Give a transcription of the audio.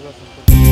Dios.